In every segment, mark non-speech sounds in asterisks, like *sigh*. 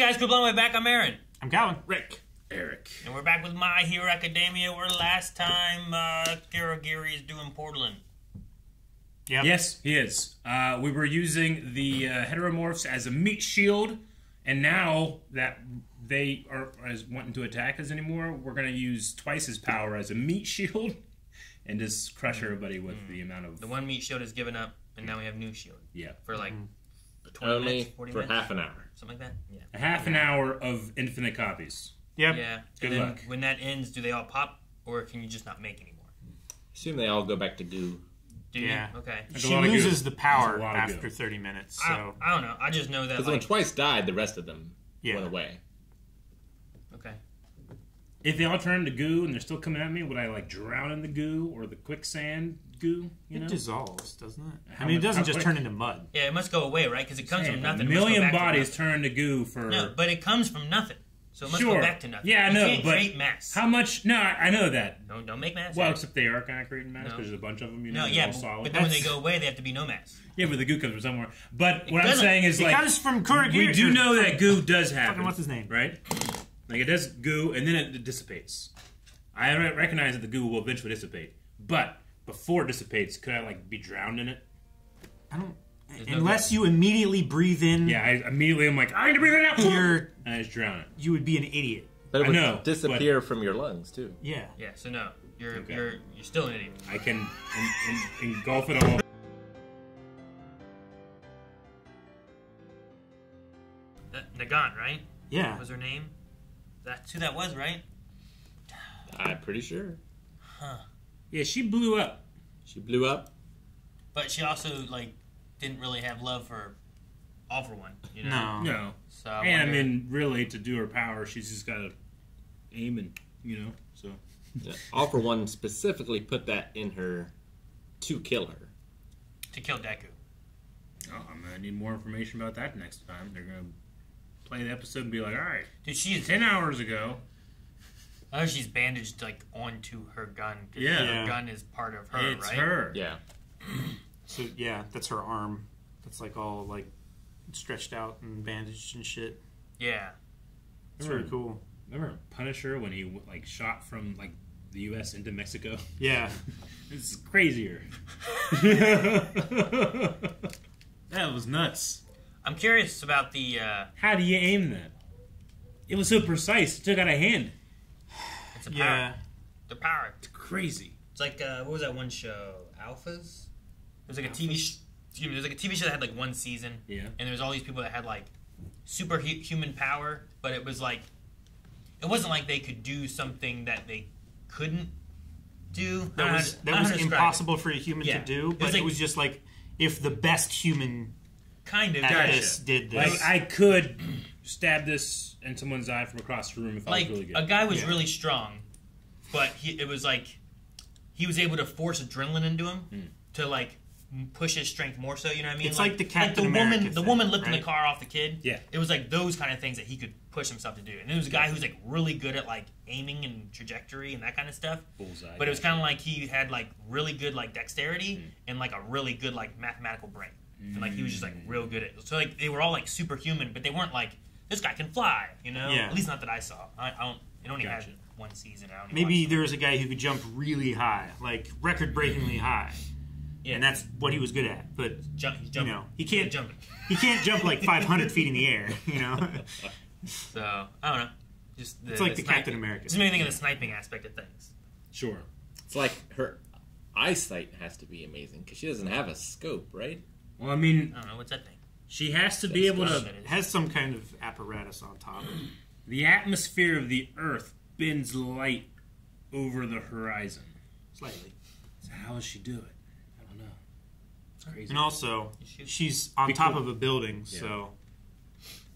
guys, good blown way back. I'm Aaron, I'm Calvin. Rick. Eric. and we're back with My Hero Academia. Where last time uh, Kurogiri is doing Portland. Yep. Yes, he is. Uh, we were using the uh, heteromorphs as a meat shield, and now that they are as wanting to attack us anymore, we're going to use twice his power as a meat shield, *laughs* and just crush everybody with the amount of The one meat shield is given up, and now we have new shield yeah, for like 20 Only minutes, 40 for minutes, half an hour. something like that. Yeah. a half an hour of infinite copies. Yep. Yeah. Good and then luck. when that ends, do they all pop, or can you just not make anymore? Assume they all go back to goo. Do you? Yeah. Okay. That's She loses the power That's a lot of after goo. 30 minutes. I, So I don't know. I just know that Because like when twice died, the rest of them Yeah. went away. okay. If they all turn to goo and they're still coming at me, would I like drown in the goo or the quicksand goo? You it know, dissolves, doesn't it? How I mean, it much- doesn't how just quick? turn into mud. Yeah, it must go away, right? Because it comes Hey, from nothing. A It must go million back to bodies turn to goo for No, but it comes from nothing, so it must Sure. go back to nothing. Yeah, I you know, can't but create mass. how much? No, I I know that. Don't don't make mass. Well, except they are kind of creating mass No. because there's a bunch of them. You no, know, yeah, they're but, all solid. but then when they go away, they have to be no mass. yeah, but the goo comes from somewhere. But It what I'm doesn't. saying is like It like comes from Kurogiri. we do know that goo does happen. What's his name? Right? Like it does goo, and then it dissipates. I re- recognize that the goo will eventually dissipate, but before it dissipates, could I like be drowned in it? I don't. no Unless you immediately breathe in, Yeah, I immediately I'm like I need to breathe it out, you're and I just drown it. you would be an idiot. But it I would know, disappear from your lungs, too. Yeah. Yeah, so no, you're Okay. you're you're still an idiot. I can en- en- engulf it all. That, Nagant, right? Yeah. Was her name? That's who that was, right? I'm pretty sure. Yeah, she blew up. She blew up. But she also like didn't really have love for all for one. You know. No. No, So I and I mean, really, to do her power, she's just got to aim and you know. So Yeah. All for One specifically put that in her to kill her. to kill Deku. oh, I'm gonna need more information about that next time. They're gonna play the episode and be like, all right, Dude, she is. ten hours ago. I know she's bandaged like onto her gun. Yeah. her Yeah. gun is part of her, it's right? her. Yeah. *clears throat* So yeah, that's her arm. That's like all like stretched out and bandaged and shit. Yeah. It's very cool. Remember Punisher when he like shot from like the U.S. into Mexico? Yeah. *laughs* It's crazier. *laughs* that was nuts. I'm curious about the. Uh, How do you aim that? It was so precise. It took out a hand. It's a power. Yeah. The power. It's crazy. It's like uh, what was that one show? Alphas. It was like a TV. Sh- excuse me. There was like a TV show that had like one season, Yeah. and there was all these people that had like superhuman power, but it was like it wasn't like they could do something that they couldn't do. That was to- that was how to describe it. impossible for a human Yeah. to do, It was but it was just like if the best human Kind of. at this did Like this. I could stab this in someone's eye from across the room if like I was really good. a guy was Yeah. really strong, but he it was like he was able to force adrenaline into him Hmm. to like push his strength more so. You know what I mean? It's like the Captain the America woman, the woman lifting right? the car off the kid. Yeah. it was like those kind of things that he could push himself to do. And it was a guy who's like really good at like aiming and trajectory and that kind of stuff. Bullseye. But it was kind of like he had like really good like dexterity Hmm. and like a really good like mathematical brain. And like he was just like real good at so like they were all like superhuman, but they weren't like this guy can fly, you know? Yeah. At least not that I saw. I, I don't. It only Gotcha. had one season. I only Maybe watched there was a guy who could jump really high, like record-breakingly high, Yeah. and that's what he was good at. But. Jump, he's you know, he can't jumping. *laughs* he can't jump like 500 feet in the air. You know, *laughs* So I don't know. Just the, it's like the sniping. Captain America. Just made me think of the sniping aspect of things. sure. It's like her eyesight has to be amazing because she doesn't have a scope, right? Well, I mean, I don't know what's that thing. She has to be able to. what it It is. has some kind of apparatus on top. The atmosphere of the Earth bends light over the horizon. Slightly. So how does she do it? I don't know. It's crazy. And also, she's on Be top cool. of a building, Yeah. so.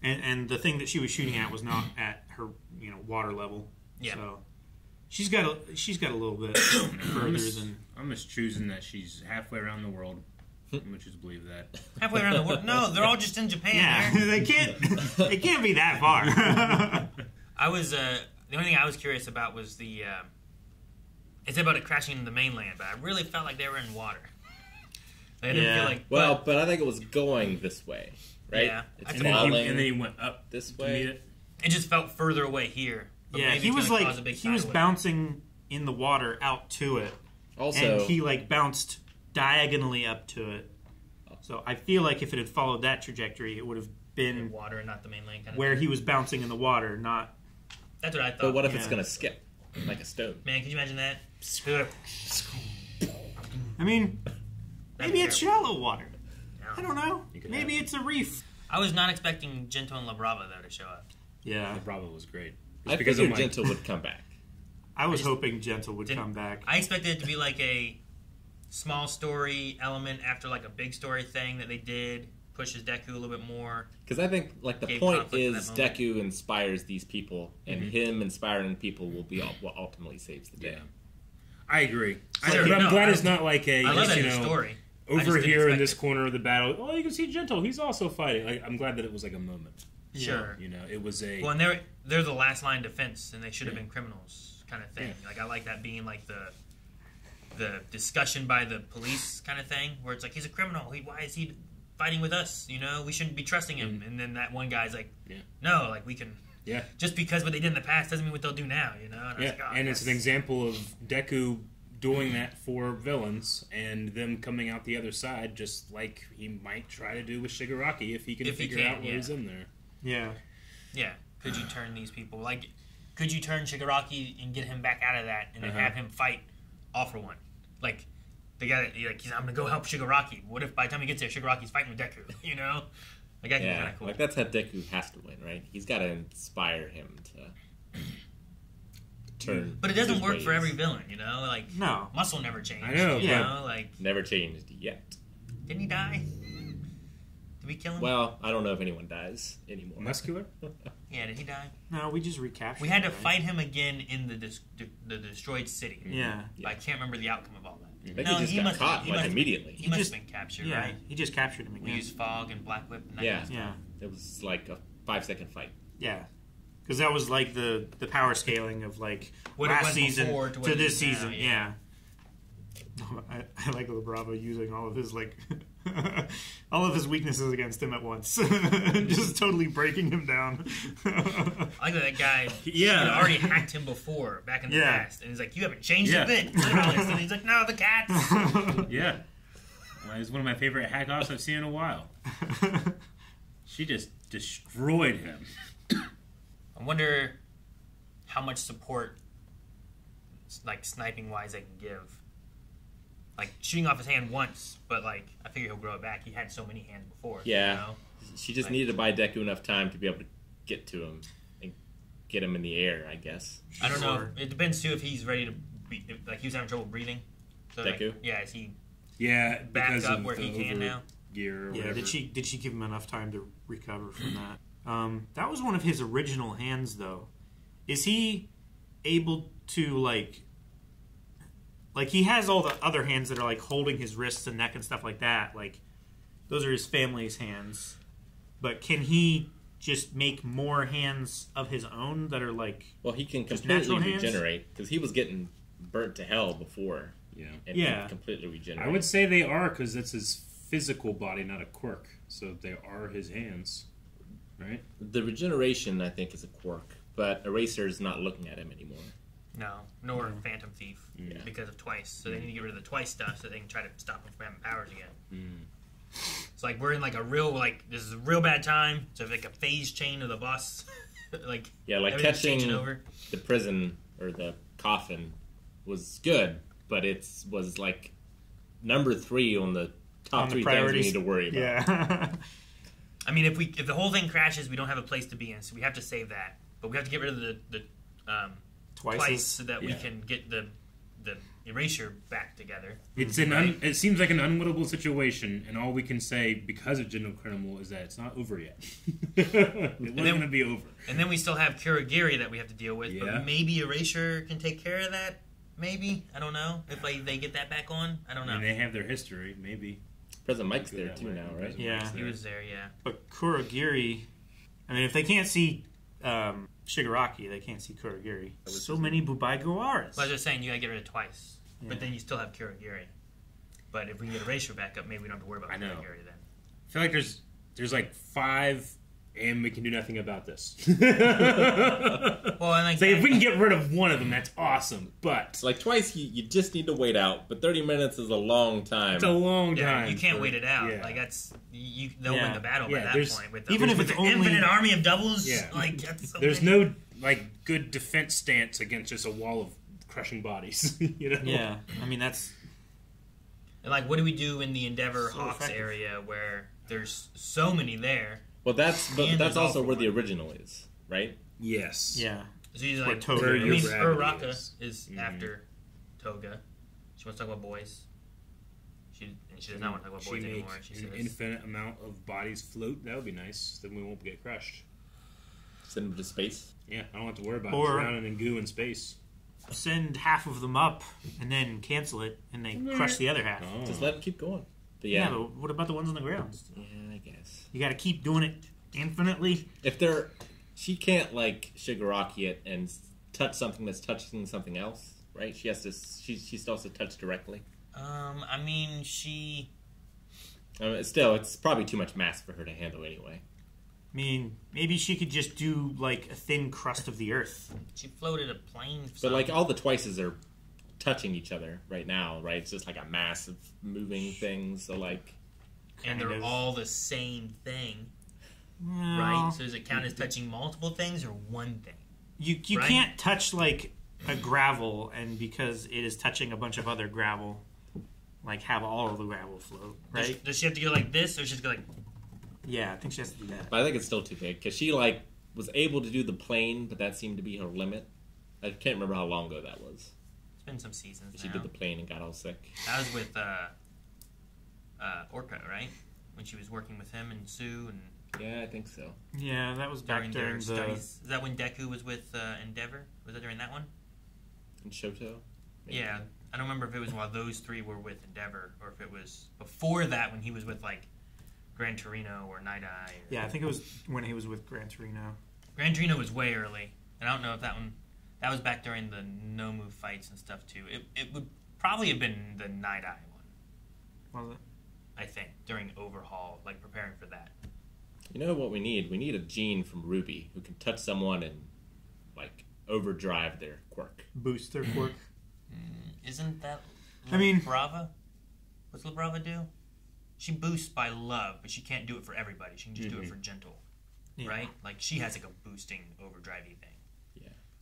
And and the thing that she was shooting at was not at her, you know, water level. Yeah. So she's got a she's got a little bit *coughs* further I'm just, than. I'm just choosing that she's halfway around the world. I'm gonna choose to believe that. *laughs* Halfway around the world. No, they're all just in Japan. Yeah, man. *laughs* they can't. They can't be that far. *laughs* I was uh, the only thing I was curious about was the. Uh, it's about it crashing into the mainland, but I really felt like they were in water. Like, I didn't Yeah. feel like. Well, but- but I think it was going this way. right? Yeah. It's And then, he, and then he went up this way. it. It just felt further away here. but yeah, he was like cause a big he was wave. bouncing in the water out to it, Also, and he like bounced diagonally up to it. So I feel like if it had followed that trajectory, it would have in been water and not the main lane. Kind of where he was bouncing in the water, not. That's what I thought. but what if Yeah. it's gonna skip like a stone? Man, can you imagine that? I mean, maybe it's shallow water. I don't know. Maybe have- it's a reef. I was not expecting Gentle and La Brava though to show up. Yeah, La Brava was great. I Just because figured I'm like, Gentle would come back. I was just hoping Gentle would come back. I expected it to be like a small story element after like a big story thing that they did pushes Deku a little bit more. Because I think like the point is. Deku inspires these people, and Mhm. him inspiring people will be what ultimately saves the day. Yeah. I agree. I, Sure, but I'm no, glad I- it's not like a I love just, you know story. Over here in this it. corner of the battle. Oh, you can see Gentle. He's also fighting. Like, I'm glad that it was like a moment. Sure. You know, it was a Well, and they're they're the last line defense, and they should have Yeah. been criminals, kind of thing. Yeah. Like I like that being like the the discussion by the police kind of thing, where it's like he's a criminal. He, why is he fighting with us? You know, we shouldn't be trusting him. And then that one guy's like, Yeah. no, like we can. Yeah. Just because what they did in the past doesn't mean what they'll do now. You know. And I was yeah, like, oh, and it's an example of Deku doing that for villains and them coming out the other side, just like he might try to do with Shigaraki if he can If he figure can, out where yeah. he's in there. yeah, Yeah. Could you turn these people like? Could you turn Shigaraki and get him back out of that, and then Uh-huh. have him fight all for one? Like the guy, that- like he's, I'm gonna go help Shigaraki. What if by the time he gets there, Shigaraki's fighting with Deku? *laughs* You know, like that'd Yeah, kind of cool. like that's how Deku has to win, right? He's got to inspire him to turn. *clears throat* but it doesn't his work for every villain, you know. Like no. Muscle never changed. I know, you know, like Never changed yet. didn't he die? Did we kill him? Well, I don't know if anyone dies anymore. Muscular? *laughs* yeah, did he die? No, we just recaptured. We had to it, right? fight him again in the dis- the destroyed city. Yeah, But I can't remember the outcome of all that. I think No, he just he got must- caught he like must- immediately. He, He must just- have been captured, yeah. right? He just captured him We used fog and black whip. And that Yeah. kind of stuff. Yeah, It was like a five second fight. yeah. Because that was like the the power scaling of like What last season to to, this is now, season. yeah. yeah. *laughs* I, I like La Brava using all of his like *laughs* all of his weaknesses against him at once, *laughs* just totally breaking him down. I like that that guy Yeah. had already hacked him before back in the Yeah. past, and he's like, "You haven't changed Yeah. a bit." And he's like, "No, the cats." Yeah. Well, it's one of my favorite hack offs I've seen in a while. She just destroyed him. I wonder how much support, like sniping wise, I can give. Like shooting off his hand once, but like I figure he'll grow it back. He had so many hands before. Yeah. You know? She just Like- needed to buy Deku enough time to be able to get to him and get him in the air, I guess. I don't know. It depends too if he's ready to. Be, if, like he was having trouble breathing. So, like, Deku? yeah, is he Yeah, back because up where he can now? Gear or yeah, whatever. did she did she give him enough time to recover from that? Um, that was one of his original hands, though. Is he able to like? Like he has all the other hands that are like holding his wrists and neck and stuff like that. Like those are his family's hands. But can he just make more hands of his own that are like? Well, he can Just completely regenerate because he was getting burnt to hell before, Yeah. and Yeah. he completely regenerate. I would say they are because that's his physical body, not a quirk. So they are his hands, right? the regeneration, I think, is a quirk, but Eraser is not looking at him anymore. No, nor Phantom Thief Yeah. because of Twice. So they need to get rid of the Twice stuff so they can try to stop him from having powers again. Mm. It's like we're in like a real like this is a real bad time. So like a phase chain of the boss, *laughs* like Yeah, like catching changing over. the prison or the coffin was good, but it was like number three on the top On the three things we need to worry about. Yeah. *laughs* I mean, if we if the whole thing crashes, we don't have a place to be in, so we have to save that. But we have to get rid of the the um, Twice. twice as- so that we can get the the erasure back together. It's an un, it seems like an unwinnable situation, and all we can say because of Gentle Criminal is that it's not over yet. *laughs* it wasn't going to be over. And then we still have Kurogiri that we have to deal with. Yeah. But maybe erasure can take care of that. Maybe I don't know if like they get that back on. I don't I know. mean, they have their history, maybe. Present Mic's there too way. now, right? Present Yeah. He was there, yeah. But Kurogiri, I mean, if they can't see um, Shigaraki, they can't see Kurogiri. So many Bubai Gawaras. Well, I was just saying you gotta get rid of twice, Yeah. but then you still have Kurogiri. But if we can get erasure back up, maybe we don't have to worry about I know. Kurogiri then. I feel like there's there's like five, and we can do nothing about this. *laughs* Well, and like Say if we can get rid of one of them, that's awesome. But It's like twice you, you just need to wait out, but 30 minutes is a long time. it's a long yeah, time. you can't for- wait it out. yeah. Like that's you. They'll Yeah. win the battle Yeah, by that point. With the, even if with it's the only- infinite army of doubles, Yeah. *laughs* like that's so There's many. no like good defense stance against just a wall of crushing bodies. *laughs* you know? Yeah, I mean that's And like, what do we do in the Endeavor So Hawks effective. area where there's so many there? Well, that's but And that's there's also also where the one. original is, right? Yes. yeah. So he's Where like, Toga I is. mean, Gravity Uraraka is. is, Mhm. after Toga. She wants to talk about boys. She and she does not want to talk about She boys make anymore. She an says, infinite amount of bodies float. That would be nice. Then we won't get crushed. Send them to space. Yeah, I don't have to worry about Or- drowning in goo in space. Send half of them up and then cancel it, and they crush the other half. Oh. Just let them keep going. But Yeah, yeah, but what about the ones on the ground? yeah, I guess. You got to keep doing it infinitely. If they're, she can't like Shigaraki it and touch something that's touching something else, right? She has to. She she still has to touch directly. um, I mean, she. I mean, still, it's probably too much mass for her to handle anyway. I mean, maybe she could just do like a thin crust of the earth. She floated a plane. But like all the twices are touching each other right now, right? It's just like a mass of moving things. So like, and they're of. all the same thing, Well, right? So does it count as touching multiple things or one thing? You you Right? can't touch like a gravel, and because it is touching a bunch of other gravel, like have all of the gravel float, right? does she have to go like this, or she's she go like? Yeah, I think she has to do that. but I think it's still too big because she like was able to do the plane, but that seemed to be her limit. I can't remember how long ago that was. It's been some seasons She now. did the plane and got all sick. That was with uh, uh, Orca, right? When she was working with him and Sue and Yeah, I think so. Yeah, that was back during during their the. studies. Is that when Deku was with uh, Endeavor? Was that during that one? And Shoto. Maybe. Yeah. I don't remember if it was while those three were with Endeavor or if it was before that when he was with like Gran Torino or Night Eye. Or... Yeah, I think it was when he was with Gran Torino. Gran Torino was way early, and I don't know if that one that was back during the Nomu fights and stuff too. It it would probably have been the Night Eye one, Was it? I think, during Overhaul, like preparing for that. You know what we need? We need a gene from Ruby who can touch someone and like overdrive their quirk. Boost their quirk. *laughs* Isn't that? I mean- Brava. What's La Brava do? She boosts by love, but she can't do it for everybody. She can just do it Mhm. for gentle, Yeah. right? Like she has like a boosting overdrivey thing.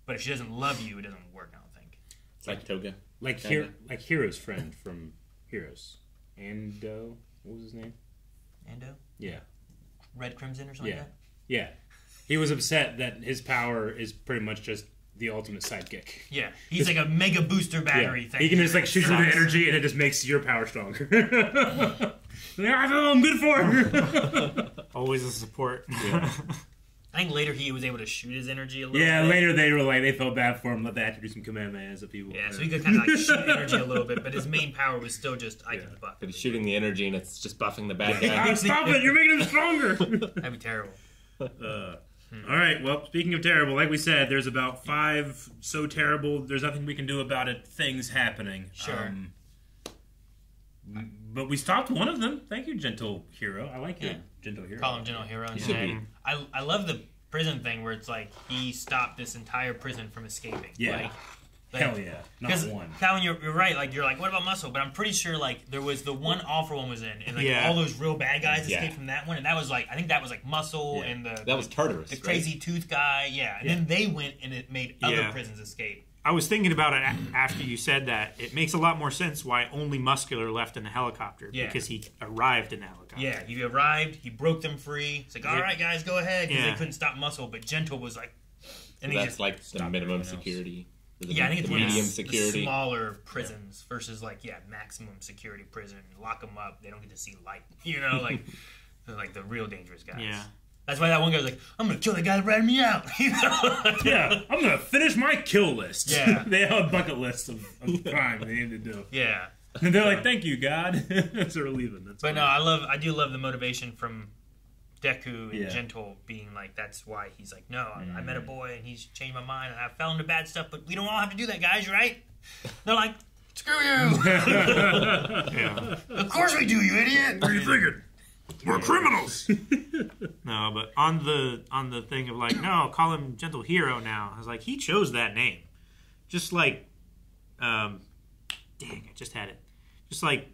Yeah. But if she doesn't love you, it doesn't work. I don't think. It's like Toga. Like Kinda. Hiro, like Hiro's friend from Heroes. Ando, what was his name? Ando, Yeah, Red Crimson or something Yeah. like that. yeah. He was upset that his power is pretty much just the ultimate sidekick. Yeah, he's like a mega booster battery Yeah. thing. He can just like shoot you with energy, and it just makes your power stronger. *laughs* like, I know I'm good for. Always a support. *laughs* I think later he was able to shoot his energy a little. yeah, bit. later they were like they felt bad for him, let they had to do some command mans of people. Yeah, so he could kind of like shoot *laughs* energy a little bit, but his main power was still just I can buff. But he's shooting the energy and it's just buffing the bad guy. *laughs* stop it! You're making him stronger. *laughs* That'd be terrible. Uh, all right. Well, speaking of terrible, like we said, there's about five so terrible. There's nothing we can do about it. Things happening. Sure. Um, but we stopped one of them. Thank you, gentle hero. I like your Yeah. gentle hero. Call him gentle Hero. And He should be. I I love the prison thing where it's like he stopped this entire prison from escaping. Yeah. Like, Hell yeah, not Because one. Calvin, you're, you're right. Like you're like, what about Muscle? But I'm pretty sure like there was the one offer one was in, and like Yeah. all those real bad guys Yeah. escaped from that one, and that was like I think that was like Muscle Yeah. and the That was Tartarus. the right? crazy tooth guy. Yeah, and then they went and it made other Yeah. prisons escape. I was thinking about it after you said that. It makes a lot more sense why only Muscular left in the helicopter Yeah. because he arrived in the helicopter. Yeah, he arrived, he broke them free. It's like, all Yeah. right, guys, go ahead. Because Yeah. they couldn't stop Muscle, but Gentle was like, and he That's just like the minimum security. The, yeah, I think it's the one of medium the, the smaller prisons versus like yeah, maximum security prison. Lock them up, they don't get to see light. *laughs* You know, like *laughs* like the real dangerous guys. Yeah. That's why that one guy's like, I'm gonna kill the guy that ratted me out. *laughs* You know? yeah, I'm gonna finish my kill list. Yeah. *laughs* they have a bucket list of, of crime they need to do, yeah. and they're like, "Thank you, God." *laughs* so we're leaving. That's But fine. no, I love, I do love the motivation from Deku and Yeah. Gentle being like, that's why he's like, no, I, I met a Mm. boy and he's changed my mind and I fell into bad stuff, but we don't all have to do that, guys, right? They're like, screw you. Yeah. of course we do, you idiot. What do you figured? We're criminals. *laughs* no, but on the on the thing of like, no, call him Gentle Hero now. I was like, he chose that name, just like, um, dang, I just had it, just like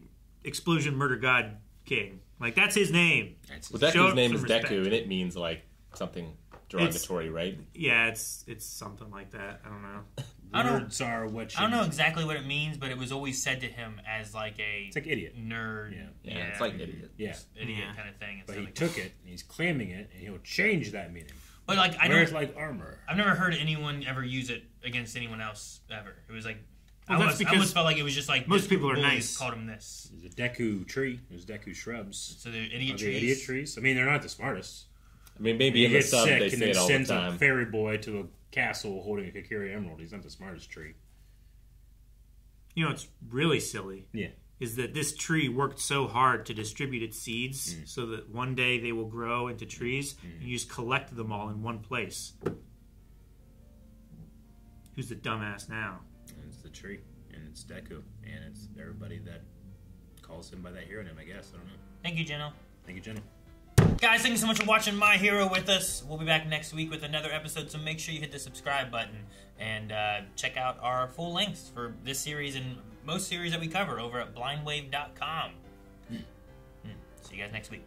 Explosion Murder God King. Like that's his name. That's Well, Show Deku's name some is respect. Deku, and it means like something derogatory, right? Yeah, it's it's something like that. I don't know. I don't- words are what I don't know exactly what it means, but it was always said to him as like a It's like idiot. nerd, Yeah. Yeah, it's like an idiot. Yeah, idiot Yeah. kind of thing. and but he like took it. and He's claiming it, and he'll change that meaning. But like I Whereas don't, like armor. I've never heard anyone ever use it against anyone else ever. It was like Well, I, almost, I almost felt like it was just like most people are nice. Called him this. There's a Deku tree. There's Deku shrubs. So they're Are idiot they trees. idiot trees? I mean, they're not the smartest. I mean, maybe He in the gets sub sick they and say then it all the sends a fairy boy to a castle holding a Kokiri emerald. He's not the smartest tree. You know, it's really silly. Yeah. Is that this tree worked so hard to distribute its seeds mm. so that one day they will grow into trees, and you just collect them all in one place. Who's the dumbass now? And it's the tree, and it's Deku, and it's everybody that calls him by that hero name. I guess I don't know. Thank you, Jenna. Thank you, Jenna. Guys, thank you so much for watching My Hero with us. We'll be back next week with another episode, so make sure you hit the subscribe button and uh, check out our full lengths for this series and most series that we cover over at blindwave.com. Hmm. See you guys next week.